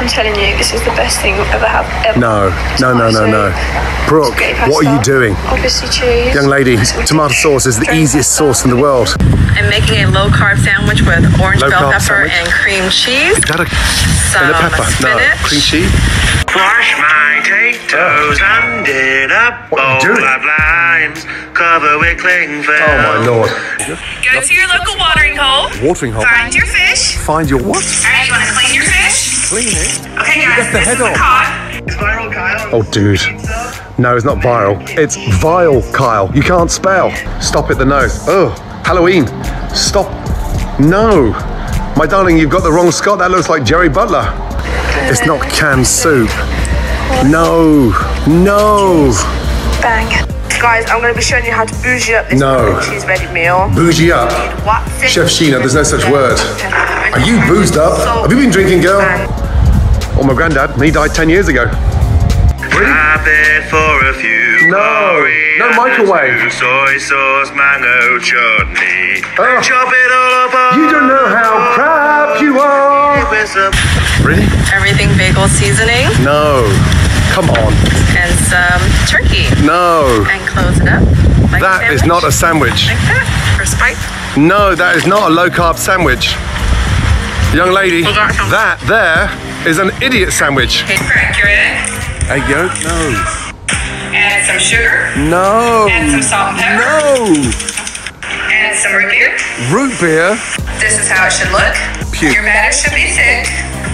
I'm telling you, this is the best thing you'll ever have. Ever. No, no, no, no, no. Brooke, what are you doing? Obviously cheese. Young lady, tomato sauce is the easiest sauce in the world. I'm making a low carb sandwich with orange Low bell pepper sandwich? and cream cheese. Is that a, Some and a pepper? No, cream cheese? Wash my potatoes under a What are you bowl doing? cover with cling film. Oh my lord. Go to your local watering hole. Watering hole. Find your fish. Find your what? Clean your fish? Clean it. Okay, guys, Get the this head is the off. cod. It's viral, Kyle. Oh, dude. No, it's not viral. It's vile, Kyle. You can't spell. Stop it, the no. Oh, Halloween. Stop. No. My darling, you've got the wrong Scott. That looks like Jerry Butler. It's not canned soup. No. No. Bang. Guys, I'm going to be showing you how to bougie up this No. mac cheese ready meal. Bougie up. Chef Sheena, there's no such word. Are you boozed up? Have you been drinking, girl? Oh, my granddad. He died 10 years ago. Have it for a few. No, no microwave. Soy sauce, mango chutney. Ugh. Chop it all up. You don't know how crap you are. With Really? Everything bagel seasoning No. Come on. and some turkey. No. And close it up. Like That is not a sandwich. Like that. For spice. No, that is not a low carb sandwich. Young lady, that there is an idiot sandwich. Crack your egg. Yolk? No. Add some sugar. No. Add some salt and pepper. No. Add some root beer. Root beer? This is how it should look. Puke. Your batter should be thick.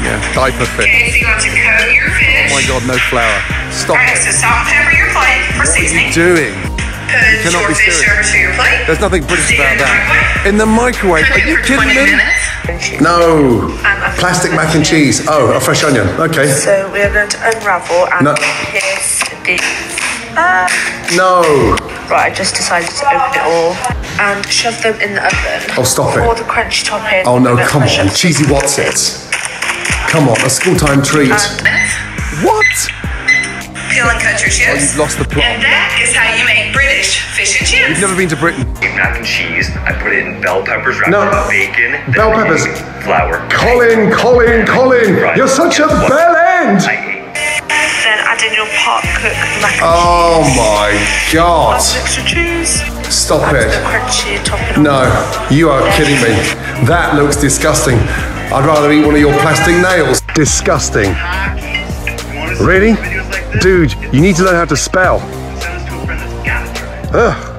Yeah, diaper fit. Okay, so you want to coat your fish. Oh my god, no flour. Stop Alright, so salt and pepper your plate for seasoning. What are you Doing? Put cannot be serious. over to your plate. There's nothing British about in that. In the microwave? Are you kidding me? minutes. No. Plastic mac and cheese. Oh, a fresh onion. Okay. So we are going to unravel and No. here's the. Uh, No. right, I just decided to open it all and shove them in the oven. Oh, stop it. Pour the crunchy topping. Oh no, come on. Cheesy what's it? Come on, a school time treat. What? Peel and cut your Oh, you've lost the plot. And that is how you make British fish and chips. You've never been to Britain. mac and cheese. I put it in bell peppers wrapped No. in bacon, Bell peppers. flour. Colin, Colin, Colin, you're such a bell end. I. Then add in your pot cooked mac and Oh my god. cheese. Extra cheese. Stop The it. crunchy topping. No, you are kidding me. That looks disgusting. I'd rather eat one of your plastic nails. Disgusting. Really? Dude, you need to learn how to spell. Ugh.